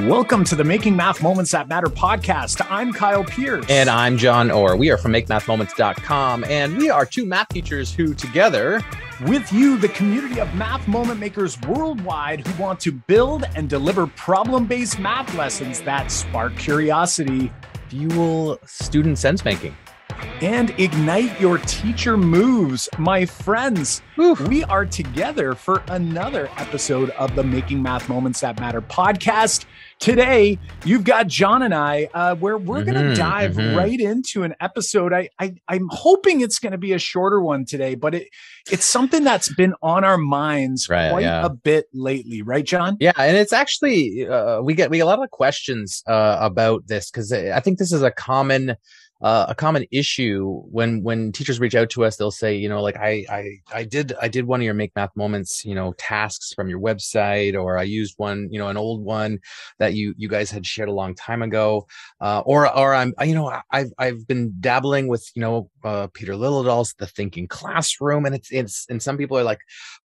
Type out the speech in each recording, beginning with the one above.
Welcome to the Making Math Moments That Matter podcast. I'm Kyle Pearce. And I'm Jon Orr. We are from MakeMathMoments.com, and we are two math teachers who together, with you, the community of math moment makers worldwide who want to build and deliver problem based math lessons that spark curiosity, fuel student sense making and ignite your teacher moves. My friends, Oof. we are together for another episode of the Making Math Moments That Matter podcast. Today, you've got Jon and I, uh, where we're mm-hmm, going to dive mm-hmm. right into an episode. I, I I'm hoping it's going to be a shorter one today, but it it's something that's been on our minds right, quite yeah. a bit lately, right, Jon? Yeah, and it's actually uh, we get we get a lot of questions uh, about this because I think this is a common uh, a common issue when when teachers reach out to us they'll say you know like I, I i did i did one of your make math moments you know tasks from your website or i used one you know an old one that you you guys had shared a long time ago. Uh, or or i'm you know i've i've been dabbling with you know uh, peter liljedahl's the thinking classroom and it's it's and some people are like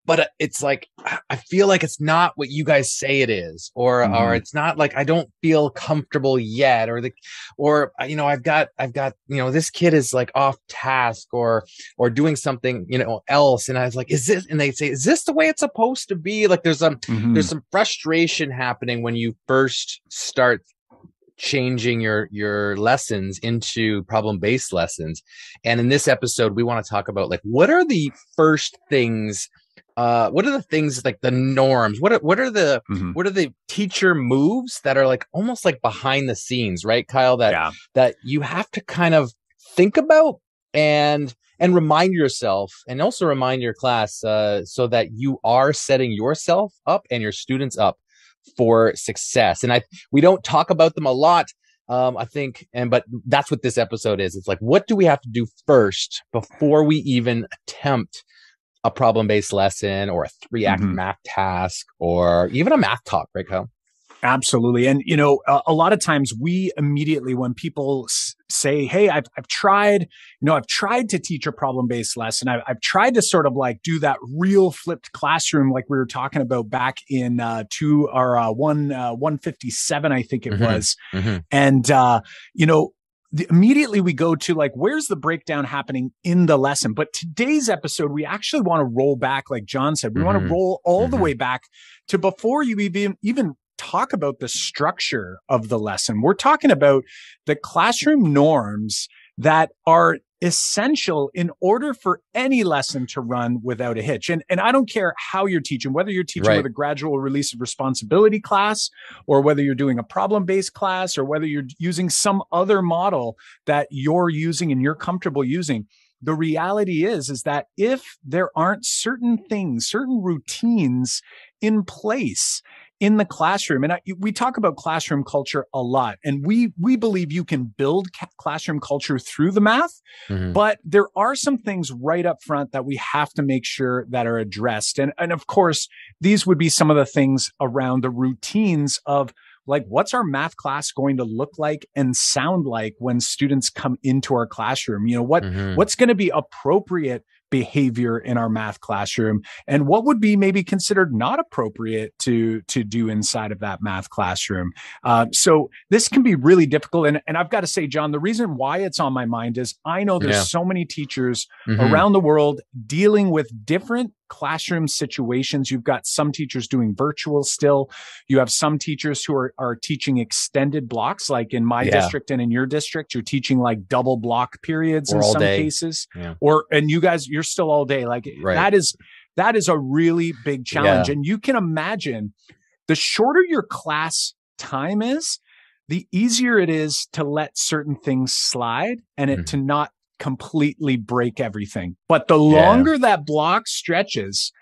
but uh, it's like I feel like it's not what you guys say it is, or mm-hmm. or it's not like I don't feel comfortable yet, or the or uh, you know I've got I've got you know this kid is like off task or or doing something you know else, and I was like, is this? And they say, is this the way it's supposed to be? Like there's some mm-hmm. there's some frustration happening when you first start changing your your lessons into problem based lessons and in this episode we want to talk about like what are the first things uh what are the things like the norms what are what are the mm-hmm. what are the teacher moves that are like almost like behind the scenes right kyle that yeah. that you have to kind of think about and and remind yourself and also remind your class uh so that you are setting yourself up and your students up for success and i we don't talk about them a lot um, I think, and but that's what this episode is. It's like, what do we have to do first before we even attempt a problem based lesson or a three act mm-hmm. math task or even a math talk, right, Kyle? Absolutely. And, you know, a, a, lot of times we immediately, when people s- say, Hey, I've, I've tried, you know, I've tried to teach a problem based lesson. I've, I've, tried to sort of like do that real flipped classroom, like we were talking about back in, uh, two or, uh, one, uh, 157, I think it mm-hmm. was. Mm-hmm. And, uh, you know, the, immediately we go to like where's the breakdown happening in the lesson but today's episode we actually want to roll back like jon said we mm-hmm. want to roll all mm-hmm. the way back to before you even even talk about the structure of the lesson we're talking about the classroom norms that are essential in order for any lesson to run without a hitch. And, and I don't care how you're teaching, whether you're teaching right. with a gradual release of responsibility class, or whether you're doing a problem based class, or whether you're using some other model that you're using and you're comfortable using. The reality is, is that if there aren't certain things, certain routines in place in the classroom and I, we talk about classroom culture a lot and we we believe you can build ca- classroom culture through the math mm-hmm. but there are some things right up front that we have to make sure that are addressed and and of course these would be some of the things around the routines of like what's our math class going to look like and sound like when students come into our classroom you know what mm-hmm. what's going to be appropriate behavior in our math classroom and what would be maybe considered not appropriate to to do inside of that math classroom uh, so this can be really difficult and, and i've got to say jon the reason why it's on my mind is i know there's yeah. so many teachers mm-hmm. around the world dealing with different classroom situations. You've got some teachers doing virtual still. You have some teachers who are, are teaching extended blocks, like in my yeah. district and in your district, you're teaching like double block periods or in some day. cases. Yeah. Or, and you guys, you're still all day. Like right. that is, that is a really big challenge. Yeah. And you can imagine the shorter your class time is, the easier it is to let certain things slide and it mm-hmm. to not completely break everything. But the longer yeah. that block stretches,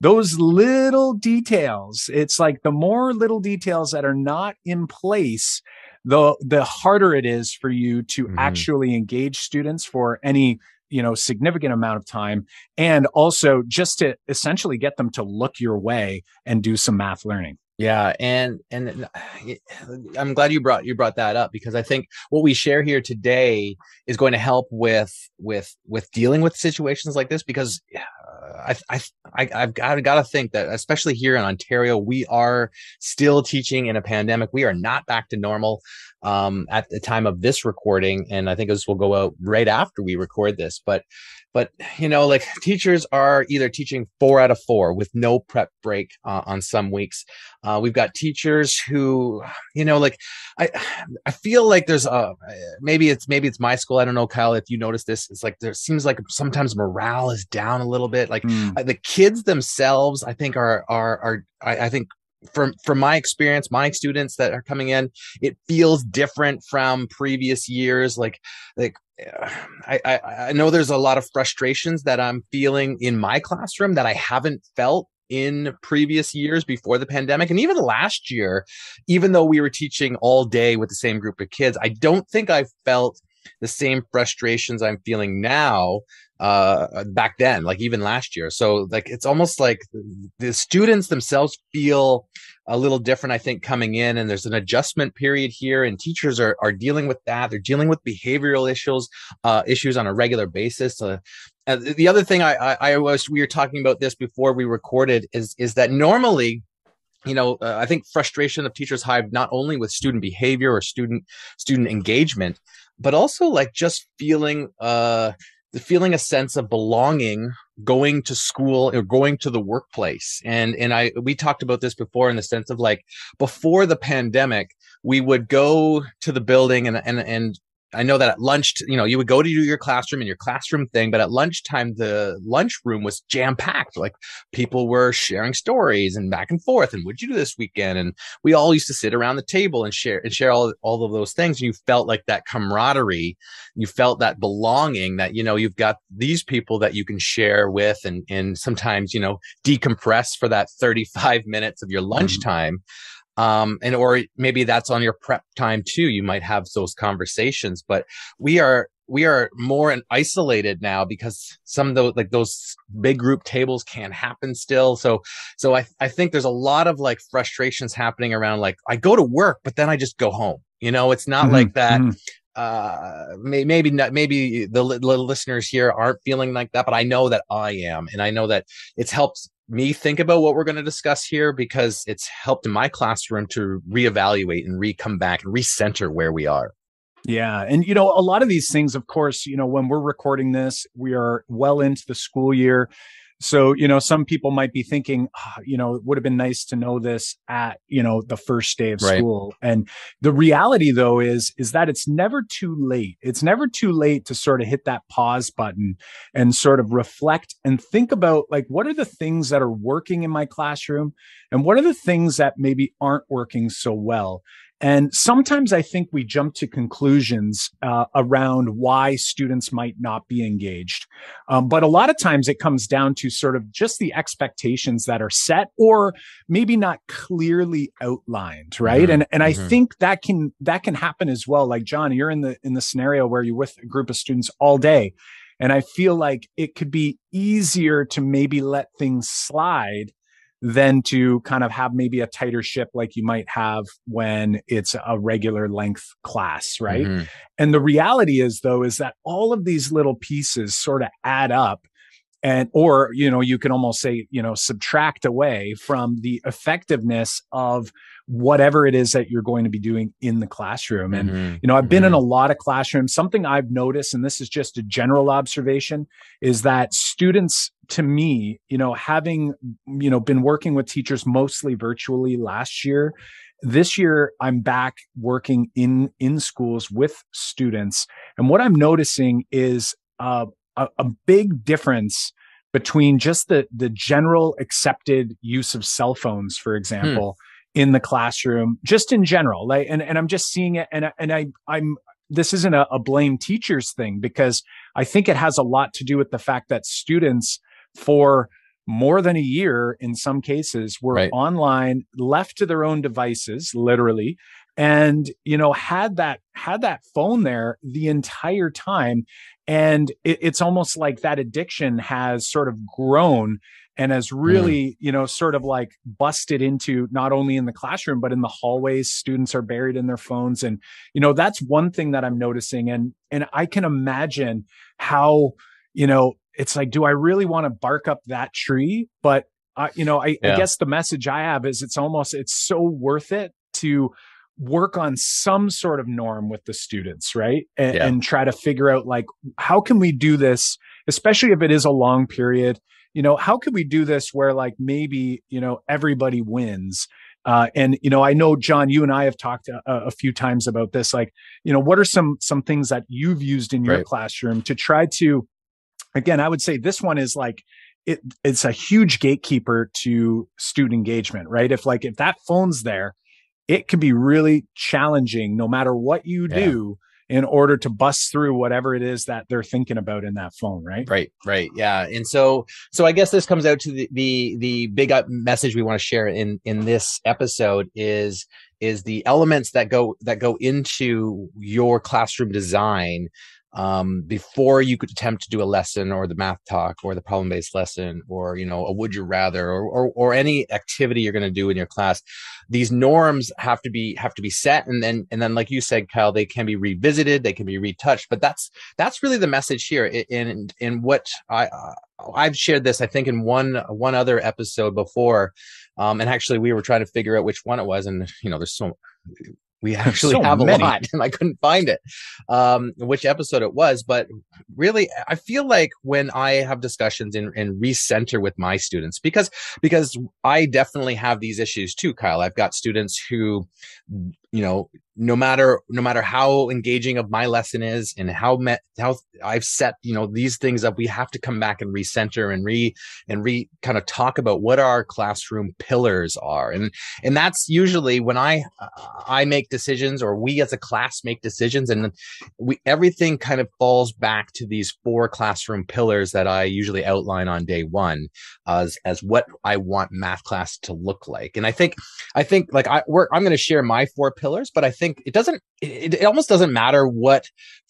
those little details, it's like the more little details that are not in place, the the harder it is for you to mm-hmm. actually engage students for any you know significant amount of time and also just to essentially get them to look your way and do some math learning yeah, and and I'm glad you brought you brought that up because I think what we share here today is going to help with with with dealing with situations like this because I, I, I I've got, got to think that especially here in Ontario, we are still teaching in a pandemic. We are not back to normal um, at the time of this recording, and I think this will go out right after we record this. But but you know like teachers are either teaching four out of four with no prep break uh, on some weeks. Uh, we've got teachers who you know like i i feel like there's a maybe it's maybe it's my school i don't know kyle if you notice this it's like there seems like sometimes morale is down a little bit. Like mm. the kids themselves i think are are are I, I think from from my experience my students that are coming in it feels different from previous years. Like like I, I, I know there's a lot of frustrations that I'm feeling in my classroom that I haven't felt in previous years before the pandemic and even last year even though we were teaching all day with the same group of kids. I don't think i felt the same frustrations i'm feeling now uh back then like even last year. So like it's almost like the students themselves feel a little different i think coming in and there's an adjustment period here and teachers are are dealing with that. They're dealing with behavioral issues uh issues on a regular basis. Uh, the other thing I, I i was we were talking about this before we recorded is is that normally you know uh, i think frustration of teachers hive not only with student behavior or student student engagement but also like just feeling uh feeling a sense of belonging going to school or going to the workplace. And and i we talked about this before in the sense of like before the pandemic we would go to the building and and and I know that at lunch, you know, you would go to do your classroom and your classroom thing, but at lunchtime, the lunchroom was jam packed. Like people were sharing stories and back and forth. And what'd you do this weekend? And we all used to sit around the table and share and share all, all of those things. And you felt like that camaraderie. You felt that belonging that, you know, you've got these people that you can share with and, and sometimes, you know, decompress for that 35 minutes of your mm-hmm. lunchtime. Mm-hmm um, and or maybe that's on your prep time too. You might have those conversations, but we are we are more isolated now because some of those like those big group tables can't happen still. So so I I think there's a lot of like frustrations happening around like I go to work, but then I just go home. You know, it's not mm-hmm. like that. Mm-hmm. Uh, may, maybe not, maybe the, the listeners here aren't feeling like that, but I know that I am, and I know that it's helped me think about what we're going to discuss here because it's helped my classroom to reevaluate and re-come back and recenter where we are. Yeah. And, you know, a lot of these things, of course, you know, when we're recording this, we are well into the school year. So, you know, some people might be thinking, oh, you know, it would have been nice to know this at, you know, the first day of right. school. And the reality though is, is that it's never too late. It's never too late to sort of hit that pause button and sort of reflect and think about like, what are the things that are working in my classroom? And what are the things that maybe aren't working so well? And sometimes I think we jump to conclusions uh, around why students might not be engaged. Um, but a lot of times it comes down to sort of just the expectations that are set or maybe not clearly outlined, right? Mm-hmm. And and I mm-hmm. think that can that can happen as well. Like Jon, you're in the in the scenario where you're with a group of students all day. And I feel like it could be easier to maybe let things slide than to kind of have maybe a tighter ship like you might have when it's a regular length class, right? Mm-hmm. And the reality is though is that all of these little pieces sort of add up and or you know you can almost say you know subtract away from the effectiveness of whatever it is that you're going to be doing in the classroom and mm-hmm. you know i've been mm-hmm. in a lot of classrooms something i've noticed and this is just a general observation is that students to me you know having you know been working with teachers mostly virtually last year this year i'm back working in in schools with students and what i'm noticing is uh, a, a big difference between just the the general accepted use of cell phones, for hmm. example, hmm. in the classroom, just in general. Like, and, and I'm just seeing it, and and I I'm this isn't a, a blame teachers thing because I think it has a lot to do with the fact that students for more than a year in some cases were right. online left to their own devices literally and you know had that had that phone there the entire time and it, it's almost like that addiction has sort of grown and has mm. really mm. you know sort of like busted into not only in the classroom but in the hallways students are buried in their phones and you know that's one thing that i'm noticing and and i can imagine how you know it's like, do I really want to bark up that tree? But uh, you know, I, yeah. I guess the message I have is it's almost it's so worth it to work on some sort of norm with the students, right? And, yeah. and, try to figure out like, how can we do this, especially if it is a long period? You know, how can we do this where like maybe, you know, everybody wins? Uh, and you know, I know Jon, you and I have talked a, a, few times about this. Like, you know, what are some some things that you've used in your right. classroom to try to? Again, I would say this one is like it, it's a huge gatekeeper to student engagement, right? If like if that phone's there, it can be really challenging no matter what you do in order to bust through whatever it is that they're thinking about in that phone right right right yeah and so so i guess this comes out to the the, the big uh, message we want to share in in this episode is is the elements that go that go into your classroom design um, before you could attempt to do a lesson or the math talk or the problem based lesson or you know a would you rather or or, or any activity you're going to do in your class these norms have to be have to be set and then and then like you said kyle they can be revisited they can be retouched but that's that's really the message here in in what i uh, i've shared this i think in one one other episode before um, and actually we were trying to figure out which one it was and you know there's so we actually so have many. a lot and i couldn't find it um, which episode it was but really i feel like when i have discussions and, and recenter with my students because because i definitely have these issues too kyle i've got students who you know no matter no matter how engaging of my lesson is and how met how I've set you know these things up we have to come back and recenter and re and re kind of talk about what our classroom pillars are. And and that's usually when I uh, I make decisions or we as a class make decisions and we everything kind of falls back to these four classroom pillars that I usually outline on day 1 as as what I want math class to look like. And I think I think like I work I'm going to share my four pillars, but I think it doesn't, it, it almost doesn't matter what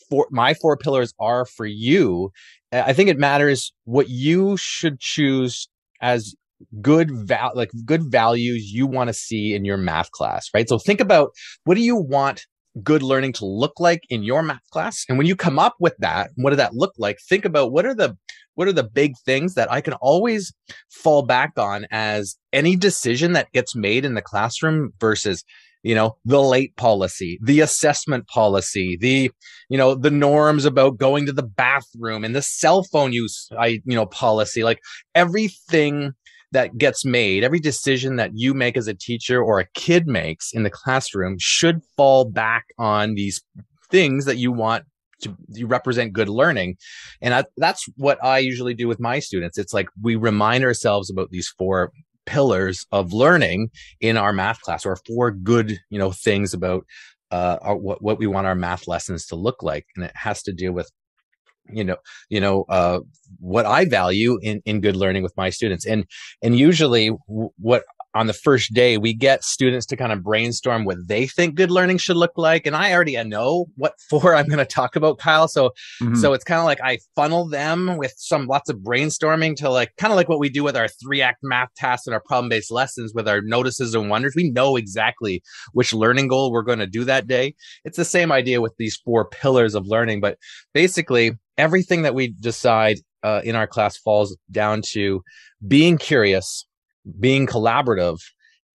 for my four pillars are for you. I think it matters what you should choose as good val like good values you want to see in your math class, right? So think about what do you want good learning to look like in your math class? And when you come up with that, what does that look like? Think about what are the what are the big things that I can always fall back on as any decision that gets made in the classroom versus you know the late policy the assessment policy the you know the norms about going to the bathroom and the cell phone use i you know policy like everything that gets made every decision that you make as a teacher or a kid makes in the classroom should fall back on these things that you want to you represent good learning. And I, that's what i usually do with my students. It's like we remind ourselves about these four pillars of learning in our math class or four good you know things about uh our, what, what we want our math lessons to look like. And it has to deal with you know you know uh what i value in in good learning with my students. And and usually w- what on the first day, we get students to kind of brainstorm what they think good learning should look like. And I already know what four I'm going to talk about, Kyle. So, mm-hmm. so it's kind of like I funnel them with some lots of brainstorming to like kind of like what we do with our three act math tasks and our problem based lessons with our notices and wonders. We know exactly which learning goal we're going to do that day. It's the same idea with these four pillars of learning, but basically everything that we decide uh, in our class falls down to being curious being collaborative,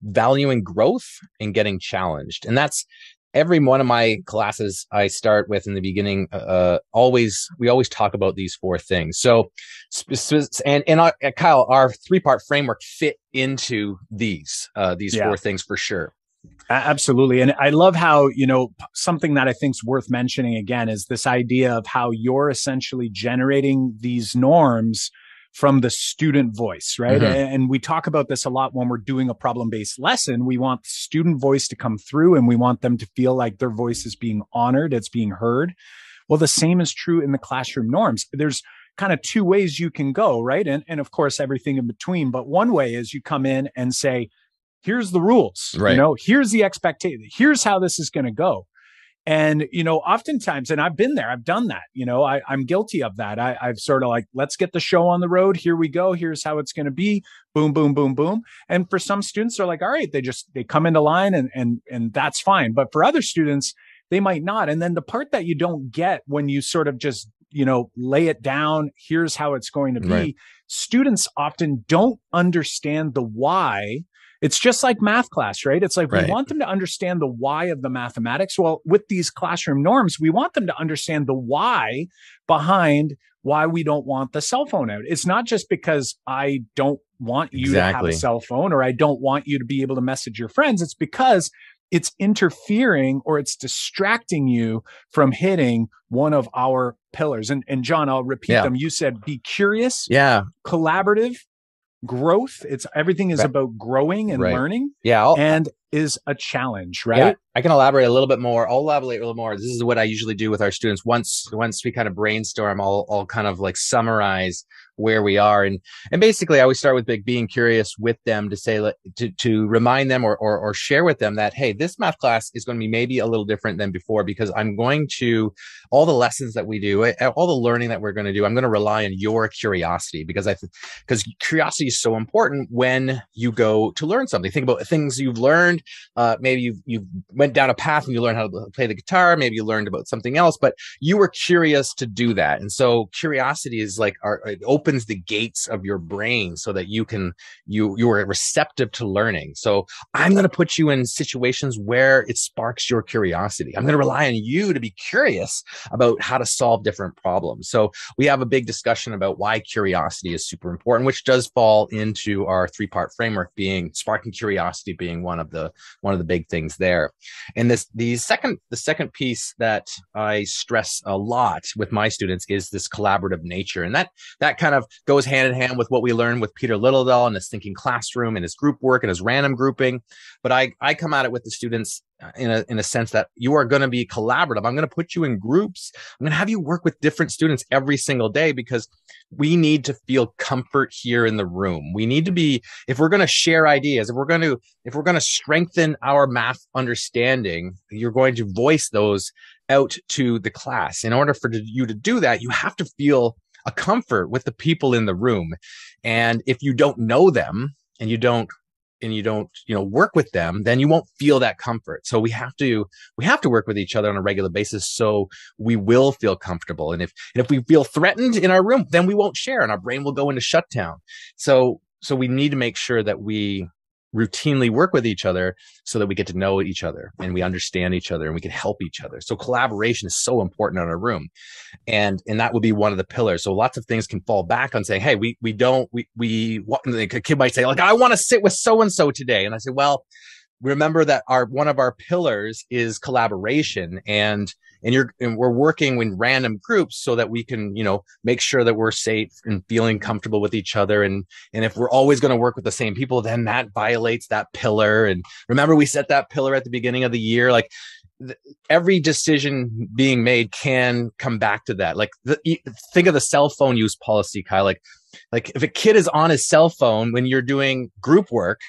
valuing growth and getting challenged. And that's every one of my classes I start with in the beginning. Uh, uh always, we always talk about these four things. So, and, and our, uh, Kyle, our three part framework fit into these, uh, these yeah. four things for sure. Absolutely. And I love how, you know, something that I think is worth mentioning again is this idea of how you're essentially generating these norms from the student voice, right? Mm-hmm. And we talk about this a lot when we're doing a problem based lesson. We want the student voice to come through and we want them to feel like their voice is being honored, it's being heard. Well, the same is true in the classroom norms. There's kind of two ways you can go, right? And, and of course, everything in between. But one way is you come in and say, here's the rules, right. you know, here's the expectation, here's how this is going to go. And, you know, oftentimes, and I've been there, I've done that, you know, I, am guilty of that. I, I've sort of like, let's get the show on the road. Here we go. Here's how it's going to be. Boom, boom, boom, boom. And for some students, they're like, all right, they just, they come into line and, and, and that's fine. But for other students, they might not. And then the part that you don't get when you sort of just you know, lay it down. Here's how it's going to be. Right. Students often don't understand the why. It's just like math class, right? It's like Right. we want them to understand the why of the mathematics. Well, with these classroom norms, we want them to understand the why behind why we don't want the cell phone out. It's not just because I don't want you to have a cell phone or I don't want you to be able to message your friends. It's because it's interfering or it's distracting you from hitting one of our pillars. And, and Jon, I'll repeat Yeah. them. You said be curious, Yeah. collaborative, growth. It's everything is Right. about growing and Right. learning Yeah. I'll, and is a challenge, right? Yeah, I can elaborate a little bit more. I'll elaborate a little more. This is what I usually do with our students. Once once we kind of brainstorm, I'll I'll kind of like summarize where we are and and basically I always start with being curious with them to say to to remind them or, or or share with them that hey this math class is going to be maybe a little different than before because I'm going to all the lessons that we do eh, all the learning that we're going to do I'm going to rely on your curiosity because I think because curiosity is so important when you go to learn something think about things you've learned uh, maybe you you went down a path and you learned how to play the guitar. Maybe you learned about something else, but you were curious to do that. And so curiosity is like our, it opens the gates of your brain so that you can you you are receptive to learning. So I'm going to put you in situations where it sparks your curiosity. I'm going to rely on you to be curious about how to solve different problems. So we have a big discussion about why curiosity is super important, which does fall into our three part framework being sparking curiosity being one of the one of the big things there. And this the second the second piece that I stress a lot with my students is this collaborative nature. And that that kind of goes hand in hand with what we learned with Peter Liljedahl and his thinking classroom and his group work and his random grouping. But I I come at it with the students uh, in a in a sense that you are going to be collaborative. I'm going to put you in groups. I'm going to have you work with different students every single day because we need to feel comfort here in the room. We need to be if we're going to share ideas, if we're going to if we're going to strengthen our math understanding, you're going to voice those out to the class. In order for you to do that, you have to feel a comfort with the people in the room. And if you don't know them and you don't and you don't you know work with them then you won't feel that comfort. So we have to we have to work with each other on a regular basis so we will feel comfortable. And if and if we feel threatened in our room then we won't share and our brain will go into shutdown. So so we need to make sure that we routinely work with each other so that we get to know each other and we understand each other and we can help each other. So collaboration is so important in our room. And and that would be one of the pillars. So lots of things can fall back on saying hey we we don't we we what a kid might say like i want to sit with so and so today. And i say well remember that our one of our pillars is collaboration and and you're and we're working in random groups so that we can you know make sure that we're safe and feeling comfortable with each other. And and if we're always going to work with the same people then that violates that pillar. And remember we set that pillar at the beginning of the year? Like th- every decision being made can come back to that. Like the, think of the cell phone use policy kyle. Like like if a kid is on his cell phone when you're doing group work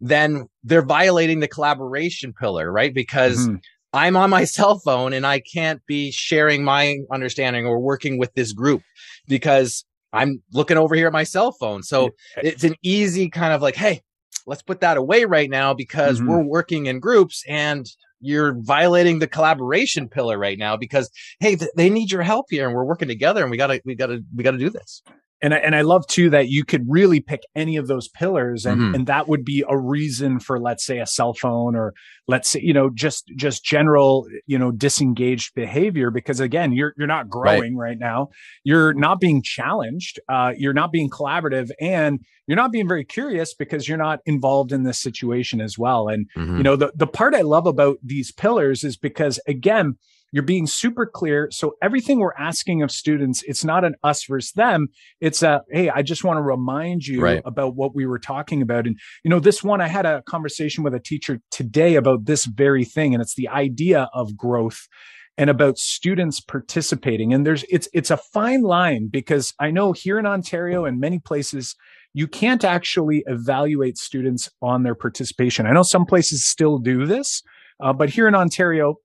then they're violating the collaboration pillar right because Mhm. I'm on my cell phone and I can't be sharing my understanding or working with this group because I'm looking over here at my cell phone. So it's an easy kind of like, hey, let's put that away right now because Mhm. we're working in groups and you're violating the collaboration pillar right now because hey th- they need your help here and we're working together and we gotta we gotta we gotta do this and I, and I love too that you could really pick any of those pillars and Mhm. and that would be a reason for let's say a cell phone or let's say you know just just general you know disengaged behavior because again you're you're not growing right, now. You're not being challenged uh you're not being collaborative and you're not being very curious because you're not involved in this situation as well. And you know the the part i love about these pillars is because again you're being super clear. So everything we're asking of students it's not an us versus them. It's a hey i just want to remind you Right. about what we were talking about. And you know this one i had a conversation with a teacher today about this very thing and it's the idea of growth and about students participating. And there's it's it's a fine line because i know here in ontario and many places you can't actually evaluate students on their participation. I know some places still do this uh, but here in ontario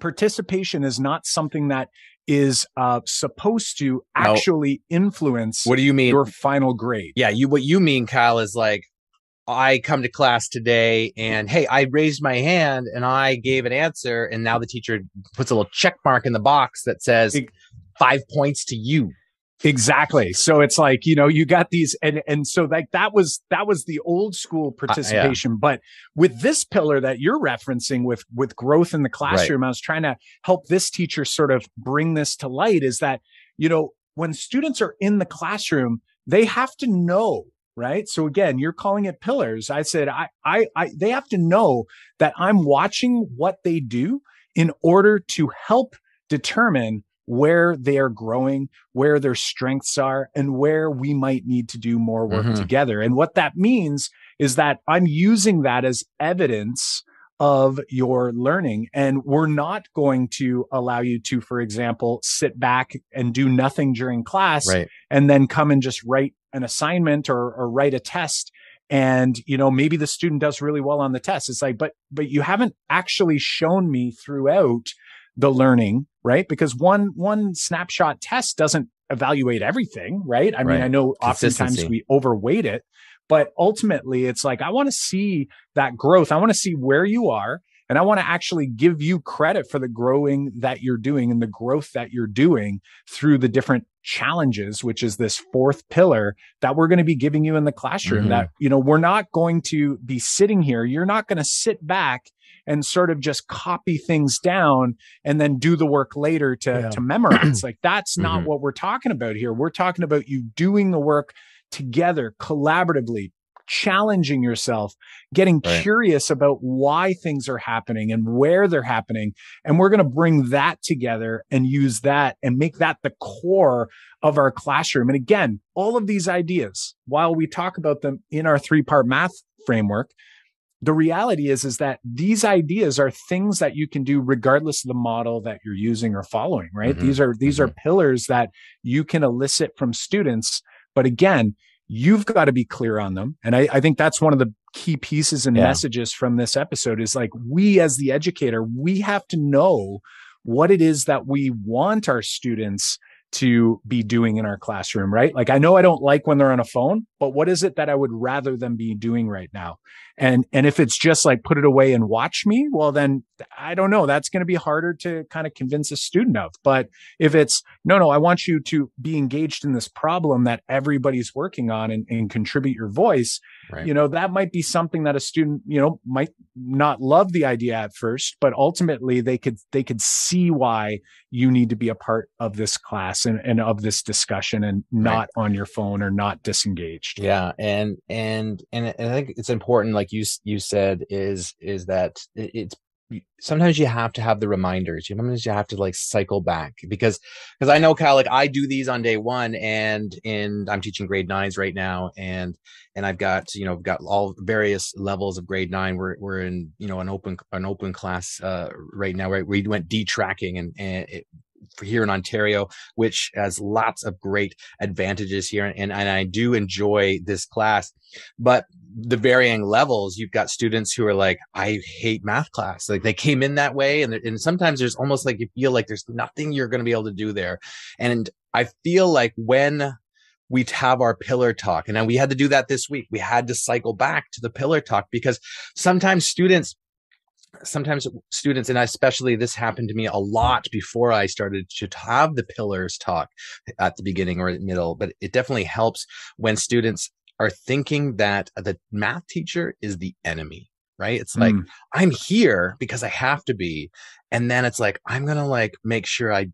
participation is not something that is uh, supposed to No. actually influence what do you mean your final grade yeah you what you mean kyle is like i come to class today and hey i raised my hand and i gave an answer and now the teacher puts a little check mark in the box that says Ex- five points to you. Exactly. So it's like, you know, you got these and and so like that was that was the old school participation. Uh, yeah. But with this pillar that you're referencing with with growth in the classroom, right. I was trying to help this teacher sort of bring this to light is that, you know, when students are in the classroom, they have to know right so again you're calling it pillars i said I, I i they have to know that i'm watching what they do in order to help determine where they are growing, where their strengths are, and where we might need to do more work mm-hmm. together. And what that means is that I'm using that as evidence of your learning. And we're not going to allow you to, for example, sit back and do nothing during class right. and then come and just write an assignment or, or write a test and you know maybe the student does really well on the test it's like but but you haven't actually shown me throughout the learning, right? Because one one snapshot test doesn't evaluate everything, right? I mean, I know oftentimes we overweight it, but ultimately it's like I want to see that growth. I want to see where you are and I want to actually give you credit for the growing that you're doing and the growth that you're doing through the different challenges, which is this fourth pillar that we're going to be giving you in the classroom mm-hmm. that, you know, we're not going to be sitting here. You're not going to sit back and sort of just copy things down and then do the work later to, yeah. to memorize. like that's not mm-hmm. what we're talking about here. We're talking about you doing the work together collaboratively, challenging yourself, getting right. curious about why things are happening and where they're happening. And we're going to bring that together and use that and make that the core of our classroom. And again, all of these ideas, while we talk about them in our three part math framework, the reality is is that these ideas are things that you can do regardless of the model that you're using or following right mm-hmm. these are these mm-hmm. are pillars that you can elicit from students but again you've got to be clear on them and i, I think that's one of the key pieces and yeah. messages from this episode is like we as the educator we have to know what it is that we want our students to be doing in our classroom, right? Like I know I don't like when they're on a phone, but what is it that I would rather them be doing right now? And, and if it's just like put it away and watch me, well, then I don't know. That's going to be harder to kind of convince a student of. But if it's no, no, I want you to be engaged in this problem that everybody's working on and, and contribute your voice, right. you know, that might be something that a student, you know, might not love the idea at first, but ultimately they could, they could see why you need to be a part of this class and, and of this discussion and not right. on your phone or not disengaged. Yeah. And, and, and I think it's important, like you, you said, is, is that it's sometimes you have to have the reminders. Sometimes you have to like cycle back because because I know Kyle, like I do these on day one, and and I'm teaching grade nines right now, and and I've got you know I've got all various levels of grade nine. We're we're in you know an open an open class uh, right now. Right, we went D tracking and and it, here in Ontario, which has lots of great advantages here. And, and I do enjoy this class, but the varying levels, you've got students who are like, I hate math class. Like they came in that way. And, and sometimes there's almost like you feel like there's nothing you're going to be able to do there. And I feel like when we have our pillar talk, and we had to do that this week, we had to cycle back to the pillar talk because sometimes students sometimes students and especially this happened to me a lot before i started to have the pillars talk at the beginning or the middle but it definitely helps when students are thinking that the math teacher is the enemy right it's like mm. i'm here because i have to be and then it's like i'm gonna like make sure i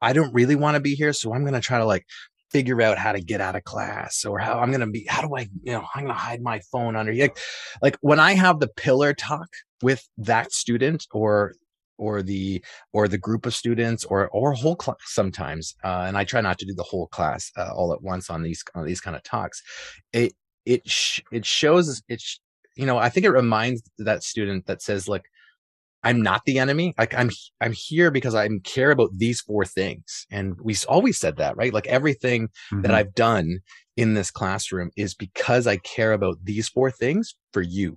i don't really want to be here so i'm gonna try to like figure out how to get out of class or how I'm going to be, how do I, you know, I'm going to hide my phone under like, like when I have the pillar talk with that student or, or the, or the group of students or, or whole class sometimes. Uh, and I try not to do the whole class uh, all at once on these, on these kind of talks. It, it, sh- it shows, it, sh- you know, I think it reminds that student that says like, I'm not the enemy. Like I'm, I'm here because I care about these four things. And we always said that, right? Like everything mm-hmm. that I've done in this classroom is because I care about these four things for you,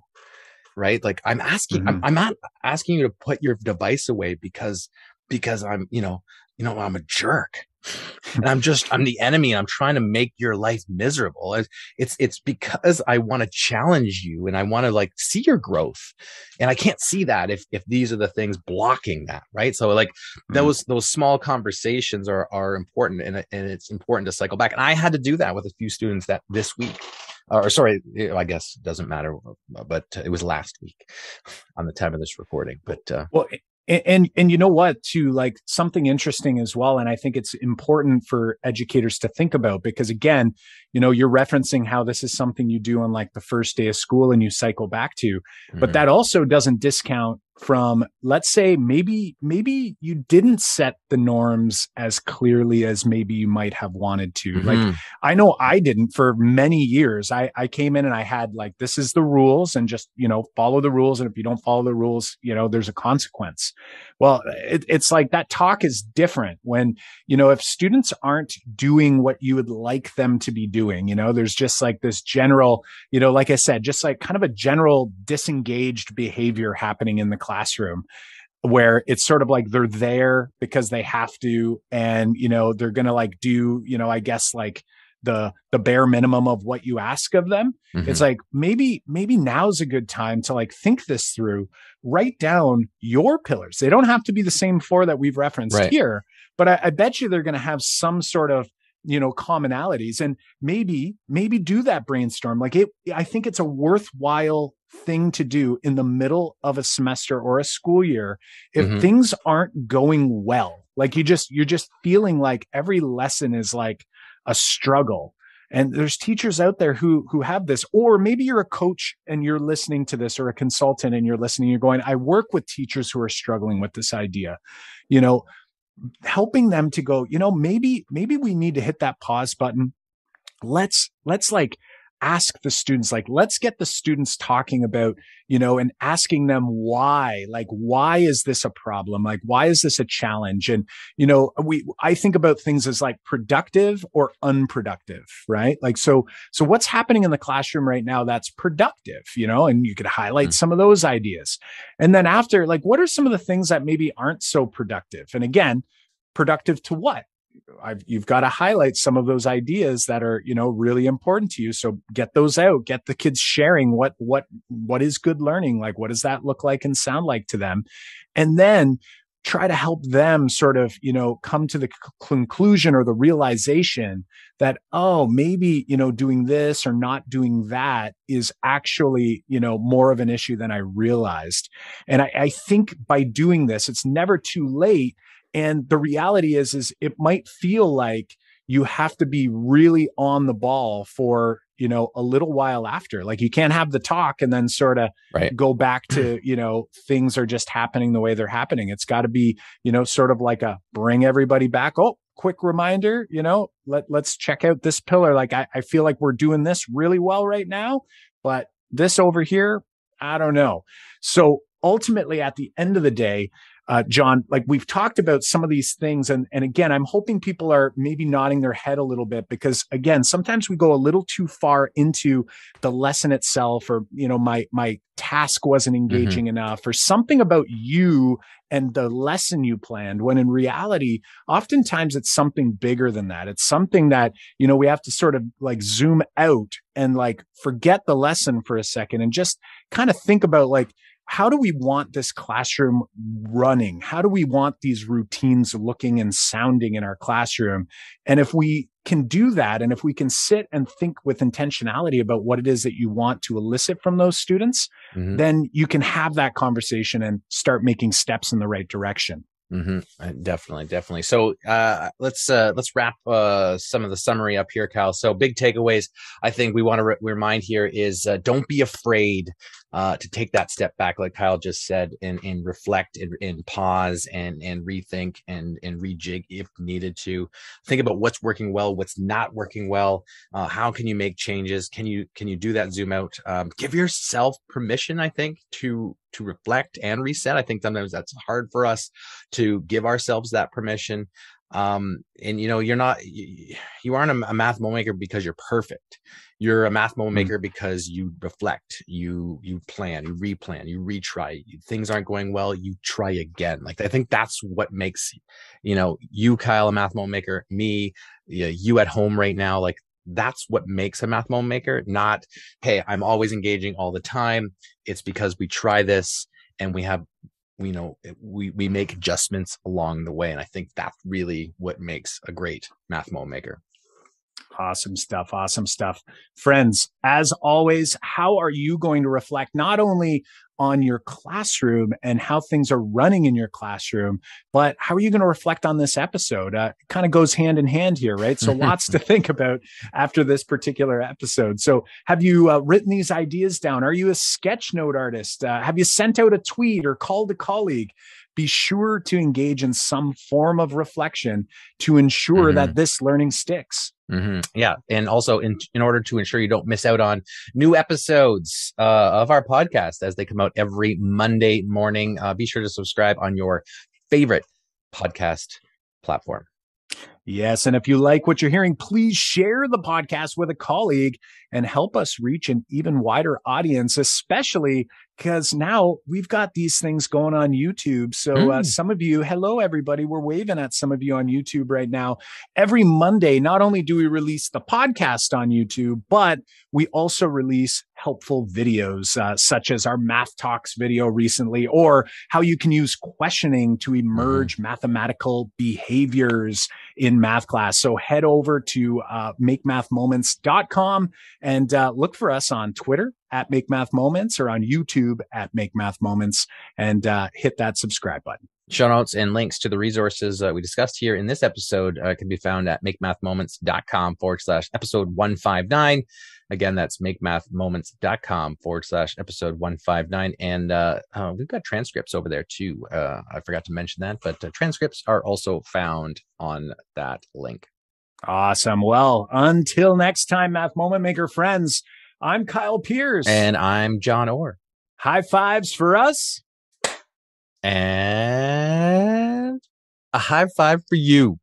right? Like I'm asking, mm-hmm. I'm, I'm not asking you to put your device away because, because I'm, you know, you know, I'm a jerk and I'm just I'm the enemy and I'm trying to make your life miserable. It's it's because I want to challenge you and I want to like see your growth. And I can't see that if if these are the things blocking that, right? So like mm-hmm. those those small conversations are are important and, and it's important to cycle back. And I had to do that with a few students that this week or sorry, I guess it doesn't matter, but it was last week on the time of this recording. But uh, well, and, and, and you know what too like something interesting as well and i think it's important for educators to think about because again you know you're referencing how this is something you do on like the first day of school and you cycle back to mm-hmm. but that also doesn't discount from let's say maybe maybe you didn't set the norms as clearly as maybe you might have wanted to. Mm-hmm. like i know i didn't for many years. I i came in and i had like this is the rules and just you know follow the rules. And if you don't follow the rules you know there's a consequence. Well it, it's like that talk is different when you know if students aren't doing what you would like them to be doing you know there's just like this general you know like i said just like kind of a general disengaged behavior happening in the classroom where it's sort of like they're there because they have to and you know they're going to like do you know i guess like the the bare minimum of what you ask of them mm-hmm. it's like maybe maybe now's a good time to like think this through write down your pillars they don't have to be the same four that we've referenced right. here but I, I bet you they're going to have some sort of you know commonalities and maybe maybe do that brainstorm. Like it i think it's a worthwhile thing to do in the middle of a semester or a school year if mm-hmm. things aren't going well. Like you just you're just feeling like every lesson is like a struggle. And there's teachers out there who who have this or maybe you're a coach and you're listening to this or a consultant and you're listening you're going i work with teachers who are struggling with this idea. You know helping them to go you know maybe maybe we need to hit that pause button. Let's let's like ask the students like let's get the students talking about you know and asking them why like why is this a problem? Like why is this a challenge? And you know we i think about things as like productive or unproductive right? Like so so what's happening in the classroom right now that's productive you know? And you could highlight mm-hmm. some of those ideas. And then after like what are some of the things that maybe aren't so productive? And again productive to what I've, you've got to highlight some of those ideas that are you know really important to you. So get those out get the kids sharing what what what is good learning like what does that look like and sound like to them? And then try to help them sort of you know come to the conclusion or the realization that oh maybe you know doing this or not doing that is actually you know more of an issue than i realized. And I, I think by doing this it's never too late and the reality is, is it might feel like you have to be really on the ball for you know a little while after. Like you can't have the talk and then sort of right. go back to you know things are just happening the way they're happening. It's got to be you know sort of like a bring everybody back. Oh quick reminder you know let let's check out this pillar. Like I, I feel like we're doing this really well right now but this over here i don't know. So ultimately at the end of the day uh, Jon, like we've talked about some of these things. And, and again, I'm hoping people are maybe nodding their head a little bit because again, sometimes we go a little too far into the lesson itself or, you know, my, my task wasn't mm-hmm. engaging mm-hmm. enough or something about you and the lesson you planned when in reality oftentimes it's something bigger than that it's something that you know we have to sort of like zoom out and like forget the lesson for a second and just kind of think about like how do we want this classroom running? How do we want these routines looking and sounding in our classroom? And if we can do that, and if we can sit and think with intentionality about what it is that you want to elicit from those students, mm-hmm. then you can have that conversation and start making steps in the right direction. Mm-hmm. Definitely, definitely. So uh, let's uh, let's wrap uh, some of the summary up here, Cal. So big takeaways. I think we want to re- remind here is uh, don't be afraid uh, to take that step back, like Kyle just said, and and reflect and, and pause and and rethink and and rejig if needed to. Think about what's working well, what's not working well. how can you make changes? Can you can you do that zoom out? Um, give yourself permission, I think, to to reflect and reset. I think sometimes that's hard for us to give ourselves that permission. Um, and you know, you're not, you, you aren't a, a math moment maker because you're perfect. You're a math moment maker mm. because you reflect, you, you plan, you replan, you retry. Things aren't going well, you try again. Like I think that's what makes, you know, you, Kyle, a math moment maker, me, you at home right now. Like that's what makes a math moment maker. Not, hey, I'm always engaging all the time. It's because we try this and we have you know eh, we we make adjustments along the way and i think that's really what makes a great math moment maker Awesome stuff. Awesome stuff. Friends, as always, how are you going to reflect not only on your classroom and how things are running in your classroom, but how are you going to reflect on this episode? Uh, it kind of goes hand in hand here, right? So lots to think about after this particular episode. So have you uh, written these ideas down? Are you a sketch note artist? Uh, have you sent out a tweet or called a colleague? Be sure to engage in some form of reflection to ensure mm-hmm. that this learning sticks. Mm-hmm. Yeah, and also in in order to ensure you don't miss out on new episodes uh, of our podcast as they come out every Monday morning, uh, be sure to subscribe on your favorite podcast platform. Yes. And if you like what you're hearing, please share the podcast with a colleague and help us reach an even wider audience, especially because now we've got these things going on YouTube. So, mm. uh, some of you, hello, everybody. We're waving at some of you on YouTube right now. Every Monday, not only do we release the podcast on YouTube, but we also release helpful videos, uh, such as our Math Talks video recently, or how you can use questioning to mm-hmm. emerge mm. mathematical behaviors in math class. So, head over to uh, makemathmoments.com and uh, look for us on Twitter at Make Math Moments or on YouTube at Make Math Moments and uh, hit that subscribe button. Show notes and links to the resources uh, we discussed here in this episode uh, can be found at makemathmoments.com forward slash episode 159. Again, that's makemathmoments.com forward slash episode 159. And uh, uh, we've got transcripts over there too. Uh, I forgot to mention that, but uh, transcripts are also found on that link. Awesome. Well, until next time, Math Moment Maker friends. I'm Kyle Pearce. And I'm Jon Orr. High fives for us. And a high five for you.